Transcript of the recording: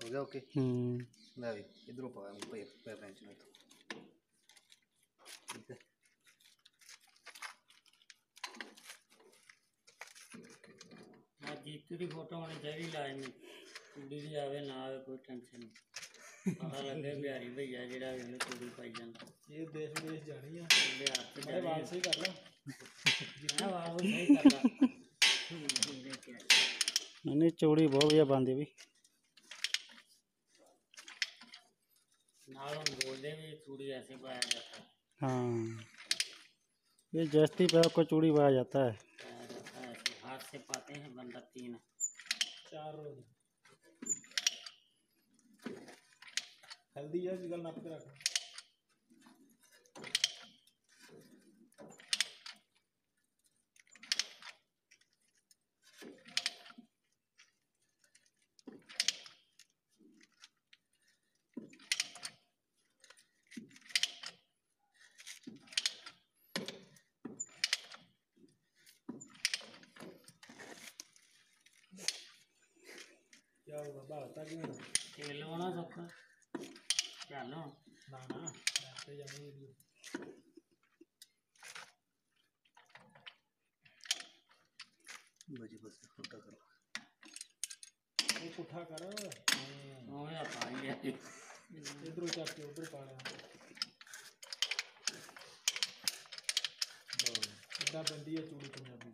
ਹੋ ਗਿਆ ਓਕੇ ਹੂੰ ਲੈ ਵੀ ਇਧਰੋਂ ਪਾ ਮੈਂ ਪੈਰ ਪੈਰ ਰੈਂਚ ਨਾਲ ਇੱਥੋਂ। ਠੀਕ ਹੈ ਆ ਜੀਤੂ ਦੀ ਫੋਟੋ ਹੋਣੀ ਚਾਹੀਦੀ ਲਾਜ਼ਮੀ ਕੁੜੀ ਦੀ ਆਵੇ ਨਾ ਆਵੇ ਕੋਈ ਟੈਨਸ਼ਨ ਨਹੀਂ ਪਤਾ ਲੱਗੇ ਬਿਹਾਰੀ ਭਈਆ ਜਿਹੜਾ ਵੇਲੇ ਕੁੜੀ ਪਾਈ ਜਾਂਦਾ ਇਹ ਦੇਸ਼ ਵਿਦੇਸ਼ ਜਾਣੀ ਆ ਬਿਹਾਰ ਤੇ ਬੜੇ ਵਾਲ ਸਹੀ ਕਰ ਲਾ ਵਾਲ ਉਹ ਸਹੀ ਕਰਦਾ ਨਹੀਂ ਚੂੜੀ ਬਹੁਤ ਵਧੀਆ ਬਣਦੀ ਵੀ हाँ। ये जस्ती पे आपको चूड़ी पाया जाता है। हाथ से पाते हैं बंदा तीन। चारों हल्दी है निकलना पकड़ा ਚੱਲ ਬਾਬਾ ਤਾਂ ਕਿਵੇਂ ਨਾ? ਤੇਲ ਲਵਾਉਣਾ ਸੌਖਾ। ਚੱਲ ਹੁਣ। ਨਾ ਨਾ ਤੇ ਜਾਣੀ ਵੀਡੀਓ ਬਜੀ ਬਸ ਫੋਟਾ ਕਰ ਇਹ ਪੁੱਠਾ ਕਰ। ਉਹ ਆ ਪਾਈ ਹੈ ਇਧਰੋਂ ਚੱਕ ਕੇ ਉਧਰ ਪਾਣਾ ਇਦਾਂ ਬੰਦੀ ਹੈ ਚੂੜੀ ਪੰਜਾਬੀ